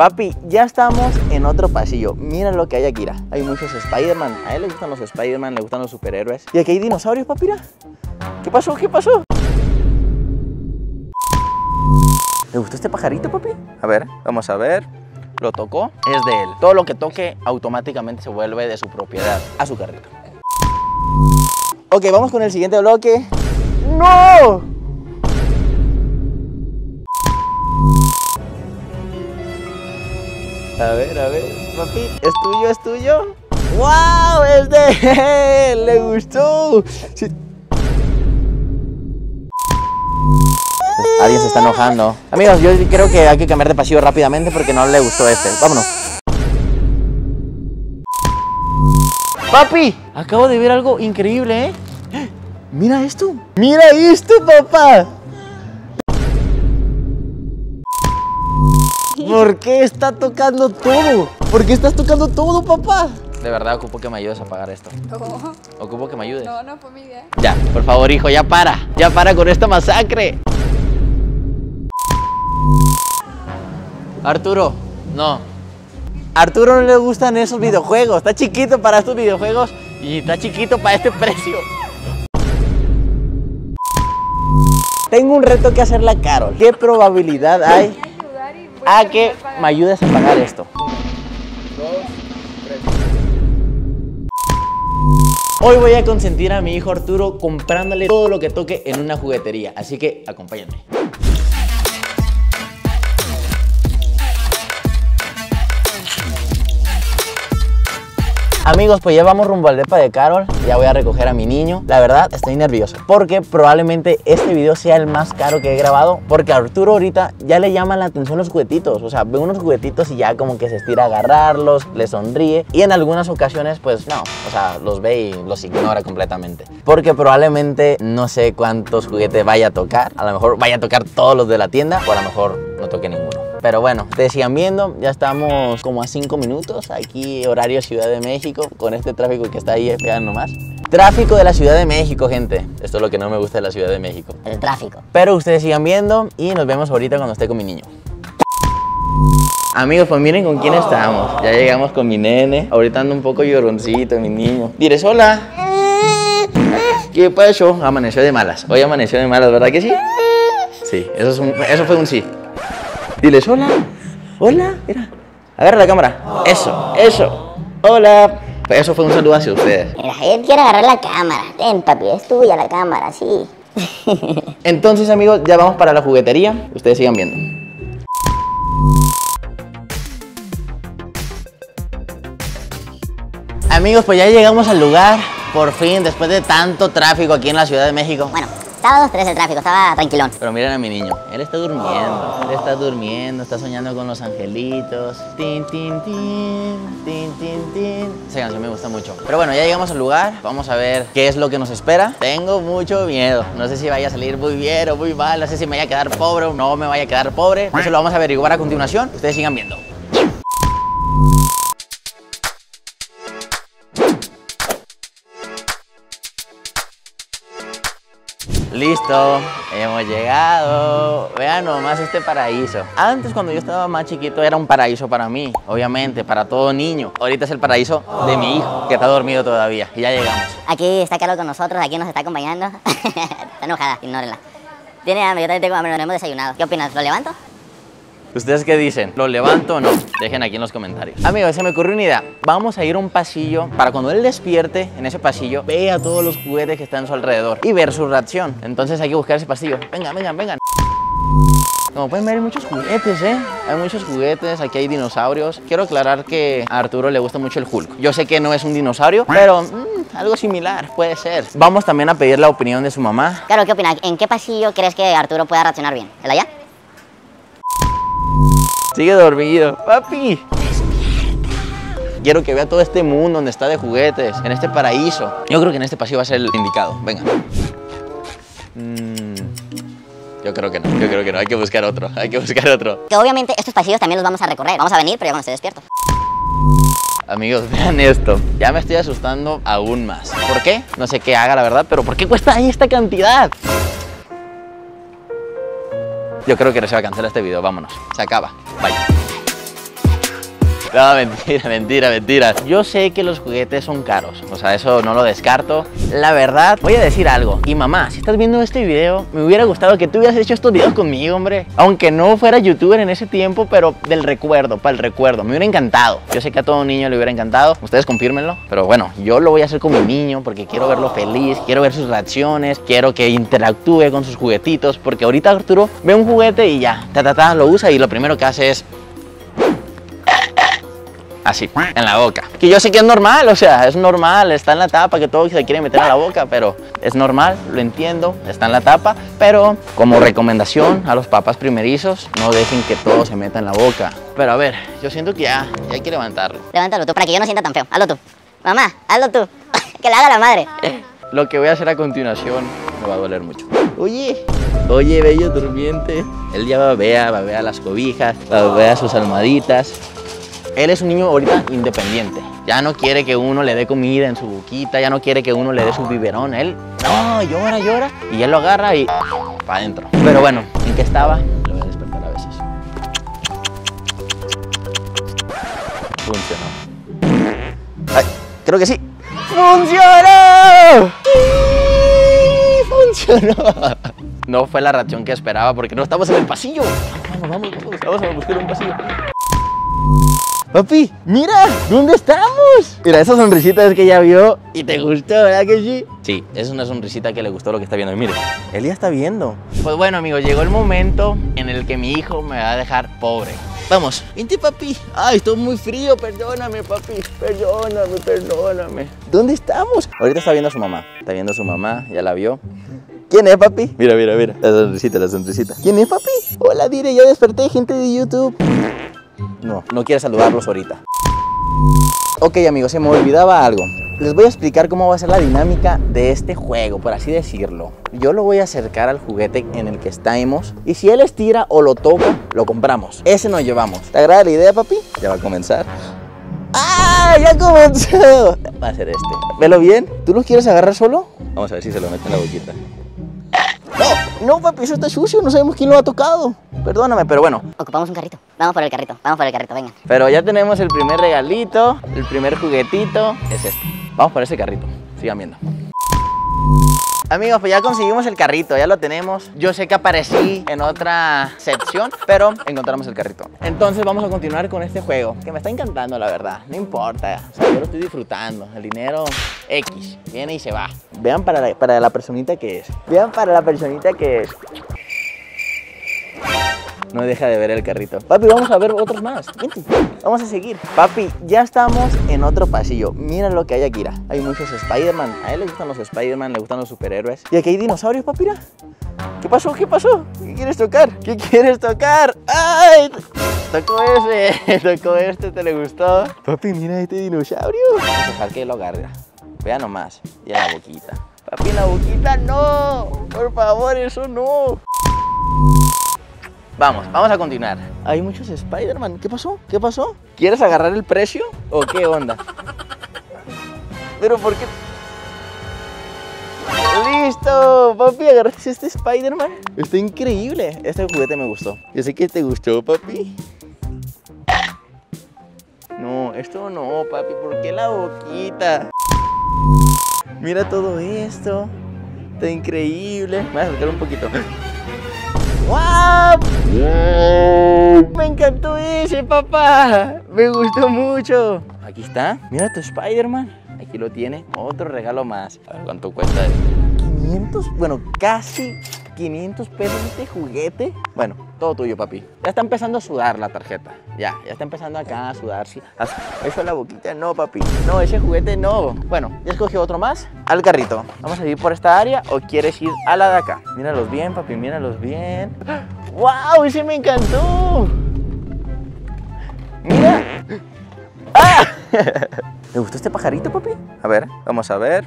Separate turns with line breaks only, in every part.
Papi, ya estamos en otro pasillo. Mira lo que hay aquí. Hay muchos Spider-Man. A él le gustan los Spider-Man, le gustan los superhéroes. Y aquí hay dinosaurios, papi. mira. ¿Qué pasó? ¿Qué pasó? ¿Le gustó este pajarito, papi? A ver, vamos a ver. Lo tocó, es de él. Todo lo que toque automáticamente se vuelve de su propiedad a su carrito. Ok, vamos con el siguiente bloque. ¡No! A ver, a ver, papi, ¿es tuyo, es tuyo? ¡Wow! ¡Es de él! ¡Le gustó! Sí. Alguien se está enojando. Amigos, yo creo que hay que cambiar de pasillo rápidamente porque no le gustó este. Vámonos. Papi, acabo de ver algo increíble, ¿eh? Mira esto. Mira esto, papá. ¿Por qué está tocando todo? ¿Por qué estás tocando todo, papá? De verdad, ocupo que me ayudes a apagar esto.
No,
Ocupo que me ayudes.
no, no fue mi idea.
Ya, por favor, hijo, ya para. Ya para con esta masacre. Arturo, no. Arturo no le gustan esos videojuegos. Está chiquito para estos videojuegos y está chiquito para este precio. Tengo un reto que hacerle a Carol. ¿Qué probabilidad hay
a
que me ayudes a pagar esto? Hoy voy a consentir a mi hijo Arturo comprándole todo lo que toque en una juguetería. Así que acompáñenme. Amigos, pues ya vamos rumbo al depa de Carol. Ya voy a recoger a mi niño. La verdad, estoy nervioso. Porque probablemente este video sea el más caro que he grabado. Porque a Arturo ahorita ya le llaman la atención los juguetitos. O sea, ve unos juguetitos y ya como que se estira a agarrarlos, le sonríe. Y en algunas ocasiones, pues no. O sea, los ve y los ignora completamente. Porque probablemente no sé cuántos juguetes vaya a tocar. A lo mejor vaya a tocar todos los de la tienda. O a lo mejor no toque ninguno. Pero bueno, ustedes sigan viendo, ya estamos como a 5 minutos aquí, horario Ciudad de México, con este tráfico que está ahí, vean nomás. Tráfico de la Ciudad de México, gente. Esto es lo que no me gusta de la Ciudad de México.
El tráfico.
Pero ustedes sigan viendo y nos vemos ahorita cuando esté con mi niño. Amigos, pues miren con quién estamos. Ya llegamos con mi nene. Ahorita anda un poco lloroncito, mi niño. Diles hola. ¿Qué pasó? Amaneció de malas. Hoy amaneció de malas, ¿verdad que sí? Sí, eso, es un- eso fue un sí. Diles hola. Hola, mira. Agarra la cámara. Eso, eso. Hola. Pues Eso fue un saludo hacia ustedes.
Mira, él quiere agarrar la cámara. Ten, papi, es tuya la cámara, sí.
Entonces, amigos, ya vamos para la juguetería. Ustedes sigan viendo. Amigos, pues ya llegamos al lugar. Por fin, después de tanto tráfico aquí en la Ciudad de México.
Bueno, estaba dos, tres el tráfico, estaba tranquilón.
Pero miren a mi niño, él está durmiendo, él está durmiendo, está soñando con los angelitos. Tin, tin, tin, tin, tin, tin. Esa canción me gusta mucho. Pero bueno, ya llegamos al lugar, vamos a ver qué es lo que nos espera. Tengo mucho miedo, no sé si vaya a salir muy bien o muy mal, no sé si me vaya a quedar pobre o no me vaya a quedar pobre. Eso lo vamos a averiguar a continuación, ustedes sigan viendo. Hemos llegado. Vean nomás este paraíso. Antes cuando yo estaba más chiquito era un paraíso para mí, obviamente, para todo niño. Ahorita es el paraíso de mi hijo, que está dormido todavía. Y ya llegamos.
Aquí está Carlos con nosotros, aquí nos está acompañando. está enojada, ignórenla. Tiene hambre, yo también tengo hambre, no hemos desayunado. ¿Qué opinas? ¿Lo levanto?
¿Ustedes qué dicen? ¿Lo levanto o no? Dejen aquí en los comentarios. Amigos, se me ocurrió una idea. Vamos a ir a un pasillo para cuando él despierte en ese pasillo, vea todos los juguetes que están a su alrededor y ver su reacción. Entonces hay que buscar ese pasillo. Vengan, vengan, vengan. Como pueden ver hay muchos juguetes, ¿eh? Hay muchos juguetes, aquí hay dinosaurios. Quiero aclarar que a Arturo le gusta mucho el Hulk. Yo sé que no es un dinosaurio, pero mm, algo similar puede ser. Vamos también a pedir la opinión de su mamá.
Claro, ¿qué opinas? ¿En qué pasillo crees que Arturo pueda reaccionar bien? ¿El allá?
Sigue dormido. Papi. Quiero que vea todo este mundo donde está de juguetes, en este paraíso. Yo creo que en este pasillo va a ser el indicado. Venga. Mm, yo creo que no, yo creo que no. Hay que buscar otro, hay que buscar otro.
Que obviamente estos pasillos también los vamos a recorrer. Vamos a venir, pero ya cuando esté despierto.
Amigos, vean esto. Ya me estoy asustando aún más. ¿Por qué? No sé qué haga, la verdad, pero ¿por qué cuesta ahí esta cantidad? Yo creo que se va a cancelar este video. Vámonos. Se acaba. Bye. No, mentira, mentira, mentira. Yo sé que los juguetes son caros, o sea, eso no lo descarto. La verdad, voy a decir algo. Y mamá, si estás viendo este video, me hubiera gustado que tú hubieras hecho estos videos conmigo, hombre. Aunque no fuera youtuber en ese tiempo, pero del recuerdo, para el recuerdo. Me hubiera encantado. Yo sé que a todo niño le hubiera encantado. Ustedes confírmenlo. Pero bueno, yo lo voy a hacer con mi niño porque quiero verlo feliz, quiero ver sus reacciones, quiero que interactúe con sus juguetitos. Porque ahorita Arturo ve un juguete y ya, ta, ta, ta, lo usa y lo primero que hace es así, en la boca. Que yo sé que es normal, o sea, es normal, está en la tapa, que todo se quiere meter a la boca, pero es normal, lo entiendo, está en la tapa, pero como recomendación a los papás primerizos, no dejen que todo se meta en la boca. Pero a ver, yo siento que ya, ya hay que levantarlo.
Levántalo tú para que yo no sienta tan feo. Hazlo tú. Mamá, hazlo tú. que le haga la madre.
Lo que voy a hacer a continuación me va a doler mucho. Oye, oye, bello durmiente. Él ya babea, babea las cobijas, babea sus almohaditas. Él es un niño ahorita independiente. Ya no quiere que uno le dé comida en su boquita, ya no quiere que uno le dé su biberón. Él, no, llora, llora. Y él lo agarra y para adentro. Pero bueno, ¿en qué estaba? Lo voy a despertar a veces. Funcionó. Ay, creo que sí. ¡Funcionó! ¡Funcionó! No fue la reacción que esperaba porque no estamos en el pasillo. Vamos, vamos, vamos, vamos a buscar un pasillo. Papi, mira, ¿dónde estamos? Mira, esa sonrisita es que ya vio y te gustó, ¿verdad que sí? Sí, es una sonrisita que le gustó lo que está viendo. Y mire, él ya está viendo. Pues bueno, amigos, llegó el momento en el que mi hijo me va a dejar pobre. Vamos, vente papi. Ay, estoy muy frío, perdóname papi. Perdóname, perdóname. ¿Dónde estamos? Ahorita está viendo a su mamá. Está viendo a su mamá, ya la vio. ¿Quién es papi? Mira, mira, mira. La sonrisita, la sonrisita. ¿Quién es papi? Hola, dire, yo desperté gente de YouTube. No, no quiere saludarlos ahorita. Ok amigos, se me olvidaba algo. Les voy a explicar cómo va a ser la dinámica de este juego, por así decirlo. Yo lo voy a acercar al juguete en el que estamos y si él estira o lo toca, lo compramos. Ese nos llevamos. ¿Te agrada la idea, papi? Ya va a comenzar. ¡Ah! ¡Ya comenzó! Va a ser este. Velo bien. ¿Tú lo quieres agarrar solo? Vamos a ver si se lo mete en la boquita. No, no, papi, eso está sucio. No sabemos quién lo ha tocado. Perdóname, pero bueno.
Ocupamos un carrito. Vamos por el carrito. Vamos por el carrito, venga.
Pero ya tenemos el primer regalito, el primer juguetito. Es este. Vamos por ese carrito. Sigan viendo. Amigos, pues ya conseguimos el carrito, ya lo tenemos. Yo sé que aparecí en otra sección, pero encontramos el carrito. Entonces vamos a continuar con este juego, que me está encantando, la verdad. No importa, o sea, yo lo estoy disfrutando. El dinero X, viene y se va. Vean para la, para la personita que es. Vean para la personita que es. No deja de ver el carrito. Papi, vamos a ver otros más. Vamos a seguir. Papi, ya estamos en otro pasillo. Mira lo que hay aquí. Hay muchos Spider-Man. A él le gustan los Spider-Man, le gustan los superhéroes. Y aquí hay dinosaurios, papi. ¿Qué pasó? ¿Qué pasó? ¿Qué quieres tocar? ¿Qué quieres tocar? ¡Ay! Tocó ese. Tocó este, ¿te le gustó? Papi, mira este dinosaurio. Vamos a dejar que lo agarre. Vea nomás. Y en la boquita. Papi, la boquita no. Por favor, eso no. Vamos, vamos a continuar. Hay muchos Spider-Man. ¿Qué pasó? ¿Qué pasó? ¿Quieres agarrar el precio? ¿O qué onda? Pero ¿por qué? ¡Listo! Papi, ¿agarraste este Spider-Man? Está increíble. Este juguete me gustó. Yo sé que te gustó, papi. No, esto no, papi. ¿Por qué la boquita? Mira todo esto. Está increíble. Voy a acercar un poquito. ¡Wow! Me encantó ese, papá. Me gustó mucho. Aquí está. Mira tu Spider-Man. Aquí lo tiene. Otro regalo más. A ver cuánto cuesta. 500, bueno, casi 500 pesos este juguete. Bueno, todo tuyo, papi. Ya está empezando a sudar la tarjeta. Ya, ya está empezando acá a sudar. Eso la boquita, no, papi. No, ese juguete no. Bueno, ya escogió otro más. Al carrito. ¿Vamos a ir por esta área o quieres ir a la de acá? Míralos bien, papi, míralos bien. ¡Wow! Ese me encantó. Mira. ¡Ah! ¿Le gustó este pajarito, papi? A ver, vamos a ver.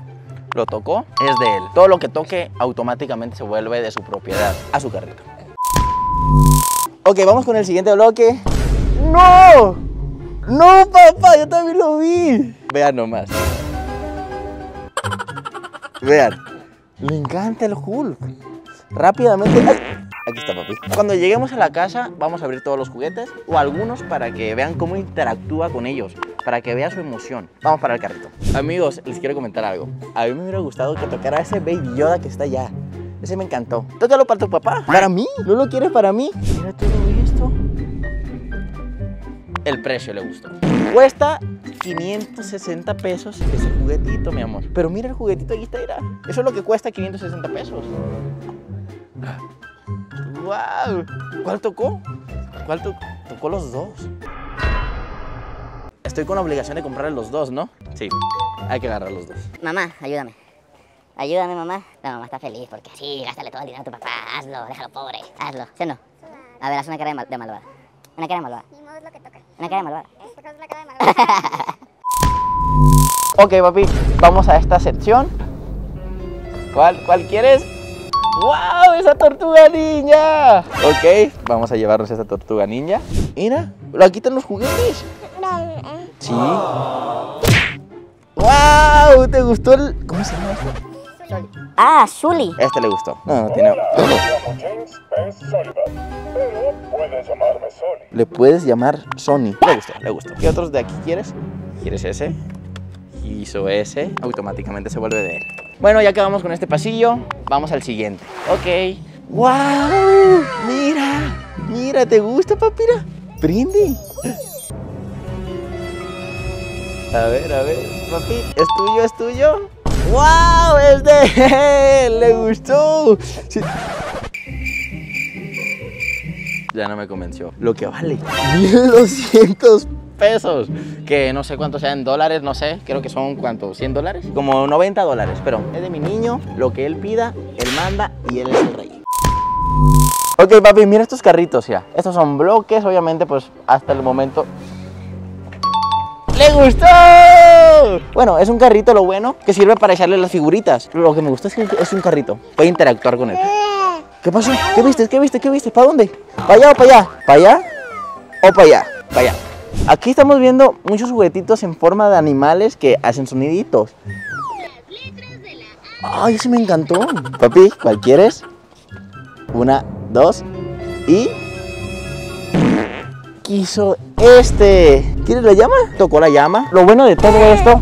Lo tocó, es de él. Todo lo que toque automáticamente se vuelve de su propiedad a su carrito. Ok, vamos con el siguiente bloque. ¡No! ¡No, papá! Yo también lo vi. Vean nomás. Vean. Le encanta el Hulk. Rápidamente. Aquí está, papi. Cuando lleguemos a la casa, vamos a abrir todos los juguetes o algunos para que vean cómo interactúa con ellos, para que vea su emoción. Vamos para el carrito. Amigos, les quiero comentar algo. A mí me hubiera gustado que tocara ese Baby Yoda que está allá. Ese me encantó. Tócalo para tu papá. ¿Para mí? ¿No lo quieres para mí? Mira todo esto. El precio le gustó. Cuesta 560 pesos ese juguetito, mi amor. Pero mira el juguetito, ahí está, mira. Eso es lo que cuesta 560 pesos. ¡Wow! ¿Cuál tocó? ¿Cuál tocó? Tocó los dos. Estoy con la obligación de comprarle los dos, ¿no? Sí, hay que agarrar los dos.
Mamá, ayúdame. Ayúdame, mamá. La mamá está feliz porque sí, gástale todo el dinero a tu papá. Hazlo, déjalo pobre. Hazlo. ¿Sí o no? A ver, haz una cara de, mal- de malvada. Una cara de malvada.
Ni modo es lo que toca.
Una cara de malvada.
Es la cara de malvada.
Ok, papi, vamos a esta sección. ¿Cuál, cuál quieres? ¡Wow! ¡Esa tortuga ninja! Ok, vamos a llevarnos esa tortuga ninja. Mira, aquí están los juguetes. Sí. ¡Wow! ¿Te gustó el. ¿Cómo se llama esto?
Ah, Zully.
Este le gustó. No, no tiene.
Me llamo James S. Sullivan, pero puedes llamarme Sony.
Le puedes llamar Sony. Le gustó, le gustó. ¿Qué otros de aquí quieres? ¿Quieres ese? Hizo ese. Automáticamente se vuelve de él. Bueno, ya acabamos con este pasillo. Vamos al siguiente. Ok. ¡Wow! Mira. Mira, ¿te gusta, papira? Prende. A ver, a ver. Papi, ¿es tuyo? ¿Es tuyo? ¡Wow! ¡Es de él! ¡Le gustó! Sí. Ya no me convenció. Lo que vale. 1200 pesos. Que no sé cuánto sea en dólares, no sé. Creo que son cuánto, 100 dólares. Como 90 dólares. Pero es de mi niño. Lo que él pida, él manda y él es el rey. Ok, papi, mira estos carritos ya. Estos son bloques, obviamente, pues hasta el momento. ¡Le gustó! Bueno, es un carrito, lo bueno, que sirve para echarle las figuritas. Lo que me gusta es que es un carrito. Puede interactuar con él. ¿Qué pasó? ¿Qué viste? ¿Qué viste? ¿Qué viste? ¿Para dónde? ¿Para allá o para allá? ¿Para allá o para allá? Para allá. Aquí estamos viendo muchos juguetitos en forma de animales que hacen soniditos. Ay, ese me encantó. Papi, ¿cuál quieres? Una, dos y... Quiso este. ¿Quieres la llama? Tocó la llama. Lo bueno de todo esto,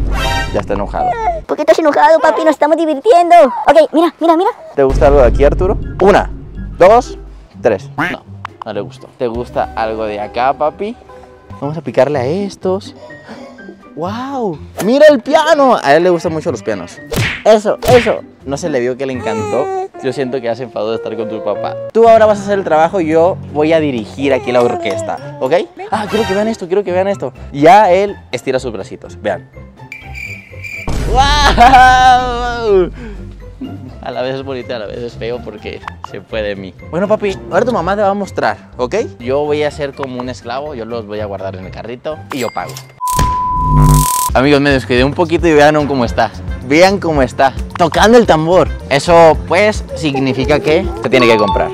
ya está enojado.
¿Por qué estás enojado, papi? Nos estamos divirtiendo. Ok, mira, mira, mira.
¿Te gusta algo de aquí, Arturo? Una, dos, tres. No, no le gustó. ¿Te gusta algo de acá, papi? Vamos a picarle a estos. ¡Wow! ¡Mira el piano! A él le gustan mucho los pianos. Eso, eso. No se le vio que le encantó. Yo siento que hace enfado de estar con tu papá. Tú ahora vas a hacer el trabajo y yo voy a dirigir aquí la orquesta, ¿ok? Ah, quiero que vean esto, quiero que vean esto. Ya él estira sus bracitos, vean. ¡Wow! A la vez es bonito, a la vez es feo porque se fue de mí. Bueno, papi, ahora tu mamá te va a mostrar, ¿ok? Yo voy a ser como un esclavo, yo los voy a guardar en el carrito y yo pago. Amigos, me descuidé un poquito y vean cómo está. Vean cómo está. Tocando el tambor. Eso, pues, significa que se tiene que comprar.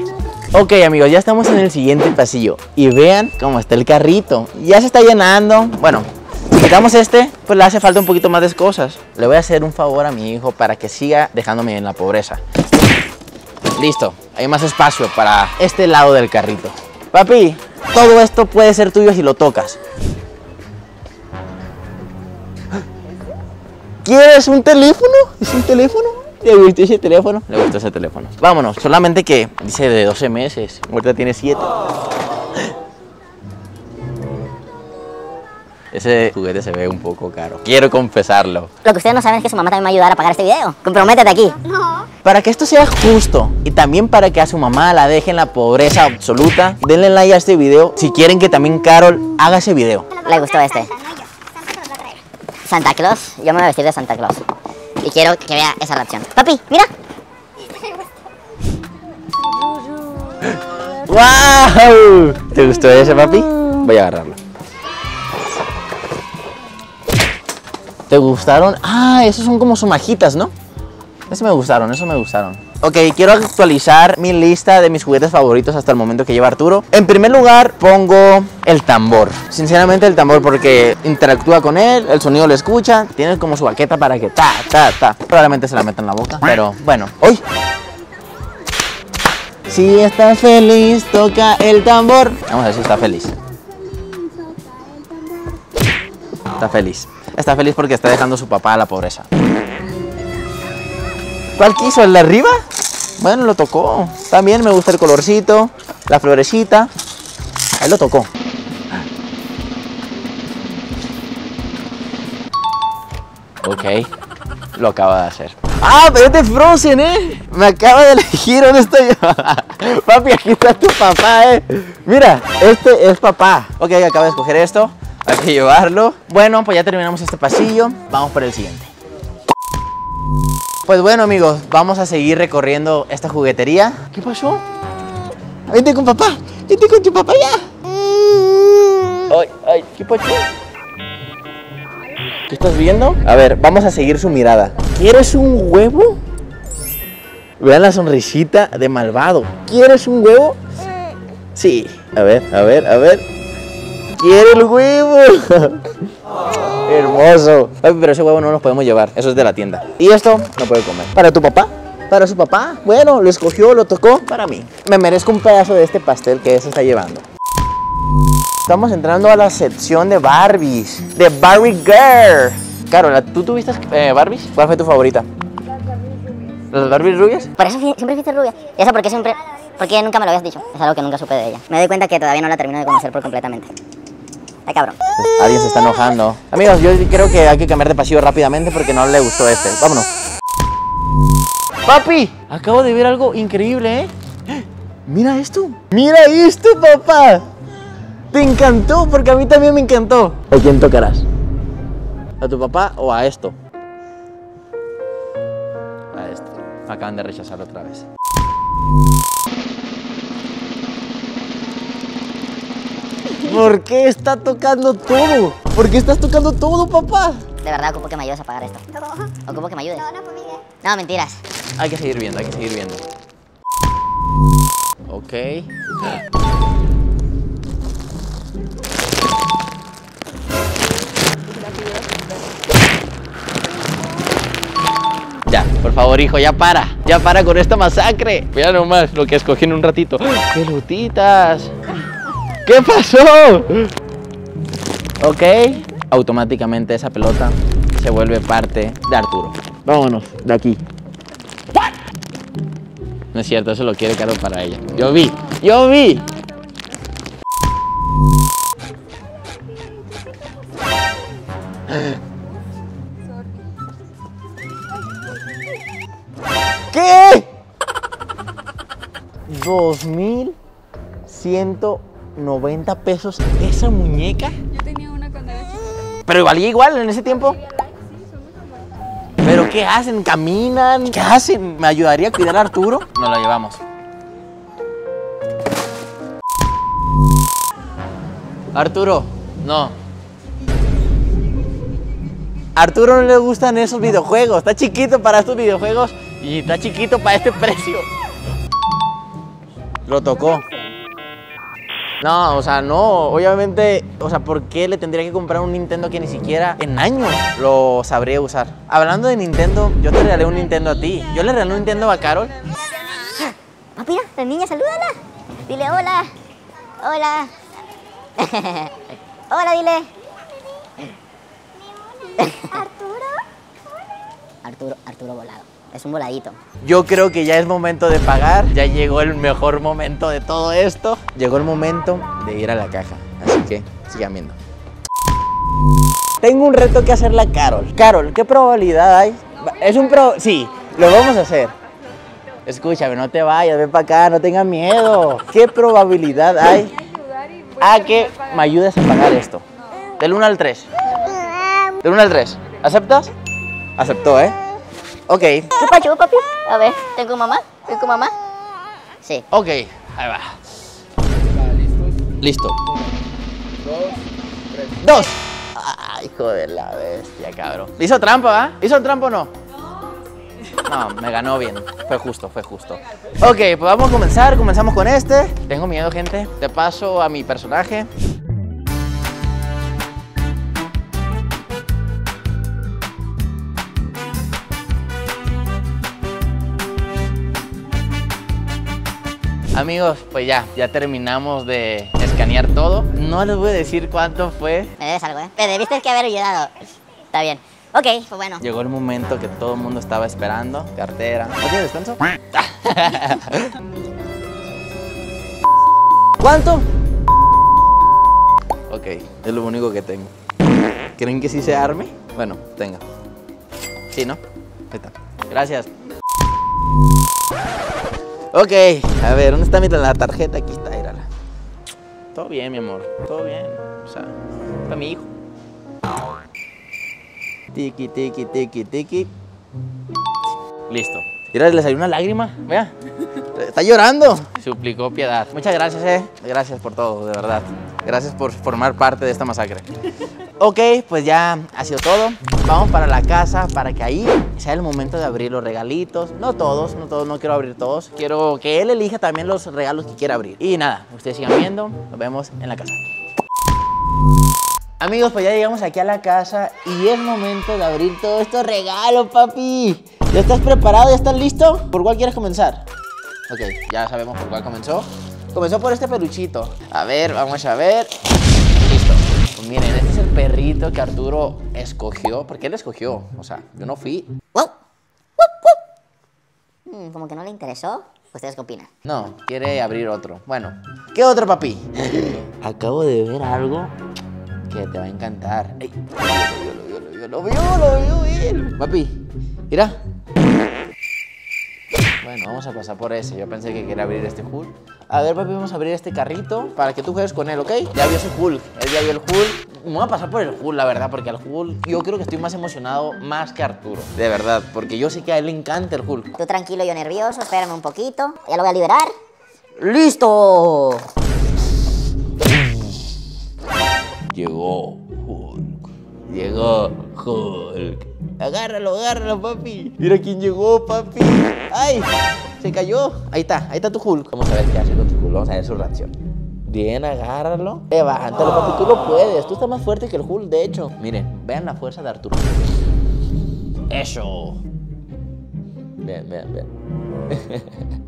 Ok, amigos, ya estamos en el siguiente pasillo. Y vean cómo está el carrito. Ya se está llenando. Bueno, si quitamos este, pues le hace falta un poquito más de cosas. Le voy a hacer un favor a mi hijo para que siga dejándome en la pobreza. Listo, hay más espacio para este lado del carrito. Papi, todo esto puede ser tuyo si lo tocas. ¿Quieres un teléfono? ¿Es un teléfono? ¿Le gustó ese teléfono? Le gustó ese teléfono. Vámonos, solamente que dice de 12 meses. Ahorita tiene 7. Ese juguete se ve un poco caro. Quiero confesarlo.
Lo que ustedes no saben es que su mamá también me va a ayudar a pagar este video. Comprométete aquí.
No.
Para que esto sea justo y también para que a su mamá la deje en la pobreza absoluta, denle like a este video si quieren que también Carol haga ese video.
Le gustó este.
No yo. Santa Claus lo trae.
Santa Claus. Yo me voy a vestir de Santa Claus. Y quiero que vea esa reacción. Papi, mira.
¡Wow! ¿Te gustó ese, papi? Voy a agarrarlo. ¿Te gustaron? Ah, esos son como sumajitas, ¿no? Esos me gustaron, esos me gustaron. Ok, quiero actualizar mi lista de mis juguetes favoritos hasta el momento que lleva Arturo. En primer lugar, pongo el tambor. Sinceramente, el tambor porque interactúa con él, el sonido lo escucha, tiene como su baqueta para que ta, ta, ta. Probablemente se la meta en la boca, pero bueno. ¡Uy! Si estás feliz, toca el tambor. Vamos a ver si está feliz. Está feliz. Está feliz porque está dejando a su papá a la pobreza. ¿Cuál quiso? ¿El de arriba? Bueno, lo tocó. También me gusta el colorcito, la florecita. Ahí lo tocó. Ok, lo acaba de hacer. Ah, pero este es Frozen, ¿eh? Me acaba de elegir dónde estoy yo. Papi, aquí está tu papá, ¿eh? Mira, este es papá. Ok, acabo de escoger esto. Hay que llevarlo. Bueno, pues ya terminamos este pasillo. Vamos por el siguiente. Pues bueno, amigos, vamos a seguir recorriendo esta juguetería. ¿Qué pasó? Vente con papá. Vente con tu papá ya. Ay, ay, ¿qué pasó? ¿Qué estás viendo? A ver, vamos a seguir su mirada. ¿Quieres un huevo? Vean la sonrisita de malvado. ¿Quieres un huevo? Sí. A ver, a ver, a ver. ¡Quiere el huevo! Hermoso. Ay, pero ese huevo no lo podemos llevar. Eso es de la tienda. Y esto no puede comer. ¿Para tu papá? ¿Para su papá? Bueno, lo escogió, lo tocó. Para mí. Me merezco un pedazo de este pastel que se está llevando. Estamos entrando a la sección de Barbies. De Barbie Girl. Carola, ¿tú tuviste eh, Barbies? ¿Cuál fue tu favorita? ¿Las Barbies rubias?
Por eso siempre fuiste rubia. ¿Y eso porque siempre.? Porque nunca me lo habías dicho. Es algo que nunca supe de ella. Me doy cuenta que todavía no la termino de conocer por completamente. Ay, cabrón.
Alguien se está enojando. Amigos, yo creo que hay que cambiar de pasillo rápidamente porque no le gustó este. Vámonos. Papi, acabo de ver algo increíble, ¿eh? Mira esto. Mira esto, papá. Te encantó porque a mí también me encantó. ¿A quién tocarás? ¿A tu papá o a esto? A esto. Acaban de rechazar otra vez. ¿Por qué está tocando todo? ¿Por qué estás tocando todo, papá?
De verdad ocupo que me ayudes a pagar esto.
No,
Ocupo que me ayudes.
no, no, mire.
No, mentiras.
Hay que seguir viendo, hay que seguir viendo. Ok. Ya, por favor, hijo, ya para. Ya para con esta masacre. Mira nomás lo que escogí en un ratito. ¡Pelutitas! ¿Qué pasó? Ok. Automáticamente esa pelota se vuelve parte de Arturo. Vámonos, de aquí. No es cierto, eso lo quiere Caro para ella. Yo vi, yo vi. ¿Qué? 2.190 pesos esa muñeca.
Yo tenía una cuando era chiquita.
Pero valía igual en ese tiempo. ¿Pero qué hacen? ¿Caminan? ¿Qué hacen? ¿Me ayudaría a cuidar a Arturo? Nos lo llevamos. Arturo, no. Arturo no le gustan esos videojuegos. Está chiquito para estos videojuegos y está chiquito para este precio. Lo tocó. No, o sea, no, obviamente, o sea, ¿por qué le tendría que comprar un Nintendo que ni siquiera en años lo sabría usar? Hablando de Nintendo, yo te regalé un Nintendo a ti. Yo le regalé un Nintendo a Carol.
Papi, la niña, salúdala. Dile hola. Hola. hola, dile.
Arturo.
Arturo, Arturo volado. Es un voladito.
Yo creo que ya es momento de pagar. Ya llegó el mejor momento de todo esto. Llegó el momento de ir a la caja. Así que sigan viendo. Tengo un reto que hacerle a Carol. Carol, ¿qué probabilidad hay? Es un pro... Sí, lo vamos a hacer. Escúchame, no te vayas, ven para acá, no tengas miedo. ¿Qué probabilidad hay a que me ayudes a pagar esto? Del 1 al 3. Del 1 al 3. ¿Aceptas? Aceptó, ¿eh? Ok.
¿Qué pacho, papi? A ver, ¿tengo mamá? ¿Tengo mamá? Sí.
Ok, ahí va. Listo. Dos. Ay, hijo de la bestia, cabrón. ¿Hizo trampa, va? ¿Hizo trampa o no? No, me ganó bien. Fue justo, fue justo. Ok, pues vamos a comenzar. Comenzamos con este. Tengo miedo, gente. Te paso a mi personaje. Amigos, pues ya, ya terminamos de escanear todo. No les voy a decir cuánto fue.
Me debes algo, ¿eh? Me debiste que haber ayudado. Está bien. Ok, pues bueno.
Llegó el momento que todo el mundo estaba esperando. Cartera. ¿No tiene descanso? ¿Cuánto? Ok, es lo único que tengo. ¿Creen que sí se arme? Bueno, tenga. Sí, ¿no? Ahí está. Gracias. Ok, a ver, ¿dónde está mi la tarjeta? Aquí está, mírala. Todo bien, mi amor, todo bien. O sea, para mi hijo. Tiki, tiki, tiki, tiki. Listo. Mira, le salió una lágrima, vea. Está llorando. Suplicó piedad. Muchas gracias, eh. Gracias por todo, de verdad. Gracias por formar parte de esta masacre. Ok, pues ya ha sido todo. Vamos para la casa para que ahí sea el momento de abrir los regalitos. No todos, no todos, no quiero abrir todos. Quiero que él elija también los regalos que quiera abrir. Y nada, ustedes sigan viendo. Nos vemos en la casa. Amigos, pues ya llegamos aquí a la casa y es momento de abrir todos estos regalos, papi. ¿Ya estás preparado? ¿Ya estás listo? ¿Por cuál quieres comenzar? Ok, ya sabemos por cuál comenzó. Comenzó por este peluchito. A ver, vamos a ver. Pues miren, este es el perrito que Arturo escogió. ¿Por qué él escogió? O sea, yo no fui.
¡Wow! Mm, como que no le interesó. ¿Ustedes qué opinan?
No, quiere abrir otro. Bueno, ¿qué otro, papi? Acabo de ver algo que te va a encantar. Ey, lo vio, lo vio, lo vio, lo vio él. Papi, mira. Bueno, vamos a pasar por ese. Yo pensé que quería abrir este Hulk. A ver, papi, vamos a abrir este carrito para que tú juegues con él, ¿ok? Ya vio ese Hulk. Él ya vio el Hulk. Me voy a pasar por el Hulk, la verdad, porque el Hulk yo creo que estoy más emocionado más que Arturo. De verdad, porque yo sé que a él le encanta el Hulk.
Tú tranquilo, yo nervioso. Espérame un poquito. Ya lo voy a liberar. ¡Listo!
Llegó Hulk. Llegó Hulk. Agárralo, agárralo, papi. Mira quién llegó, papi. ¡Ay! Se cayó. Ahí está, ahí está tu Hulk. Vamos a ver qué hace con tu Hulk. Vamos a ver su reacción. Bien, agárralo. Levántalo, papi. Tú lo puedes. Tú estás más fuerte que el Hulk, de hecho. Miren, vean la fuerza de Arturo. Eso. Vean, vean, vean.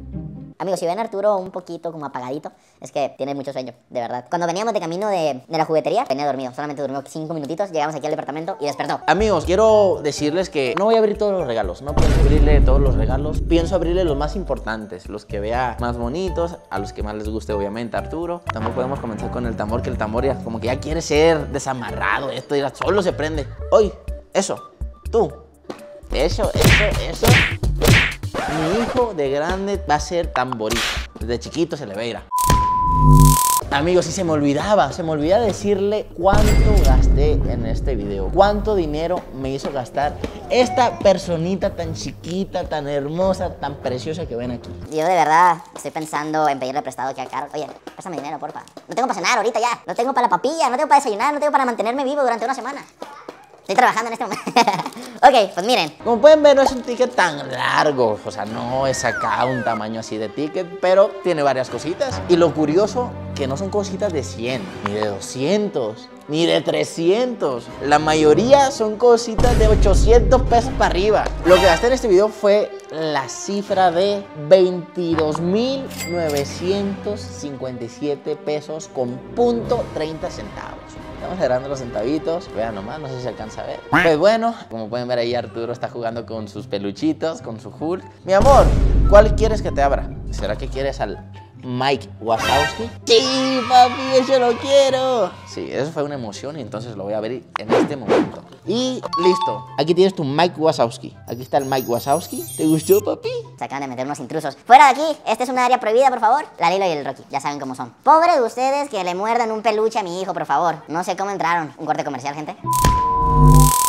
Amigos, si ven a Arturo un poquito como apagadito, es que tiene mucho sueño, de verdad. Cuando veníamos de camino de, la juguetería, venía dormido. Solamente durmió cinco minutitos, llegamos aquí al departamento y despertó.
Amigos, quiero decirles que no voy a abrir todos los regalos. No pienso abrirle todos los regalos. Pienso abrirle los más importantes, los que vea más bonitos, a los que más les guste, obviamente, Arturo. También podemos comenzar con el tambor, que el tambor ya como que ya quiere ser desamarrado. Esto ya solo se prende. Hoy, eso, tú. Eso, eso, eso. Mi hijo de grande va a ser tamborista. Desde chiquito se le irá. Amigos, y se me olvidaba, se me olvidaba decirle cuánto gasté en este video. Cuánto dinero me hizo gastar esta personita tan chiquita, tan hermosa, tan preciosa que ven aquí.
Yo de verdad estoy pensando en pedirle prestado aquí a Carol. Oye, préstame dinero, porfa. No tengo para cenar ahorita ya. No tengo para la papilla, no tengo para desayunar, no tengo para mantenerme vivo durante una semana. Estoy trabajando en este momento. ok, pues miren.
Como pueden ver, no es un ticket tan largo. O sea, no es acá un tamaño así de ticket, pero tiene varias cositas. Y lo curioso, que no son cositas de 100, ni de 200, ni de 300. La mayoría son cositas de 800 pesos para arriba. Lo que gasté en este video fue la cifra de 22.957 pesos con punto 30 centavos. Estamos agarrando los centavitos. Vean nomás, no sé si se alcanza a ver. Pues bueno, como pueden ver ahí, Arturo está jugando con sus peluchitos, con su Hulk. Mi amor, ¿cuál quieres que te abra? ¿Será que quieres al Mike Wazowski? Sí, papi, yo lo quiero. Sí, eso fue una emoción y entonces lo voy a abrir en este momento. Y listo. Aquí tienes tu Mike Wazowski. Aquí está el Mike Wazowski. ¿Te gustó, papi?
Se acaban de meter unos intrusos. Fuera de aquí, esta es una área prohibida, por favor. La Lilo y el Rocky, ya saben cómo son. Pobre de ustedes que le muerdan un peluche a mi hijo, por favor. No sé cómo entraron. Un corte comercial, gente.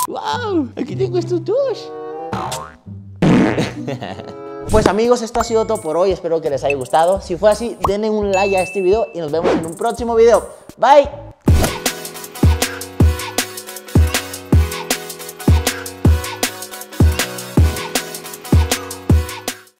¡Wow! Aquí tengo estos dos. Pues amigos, esto ha sido todo por hoy. Espero que les haya gustado. Si fue así, denle un like a este video y nos vemos en un próximo video. Bye.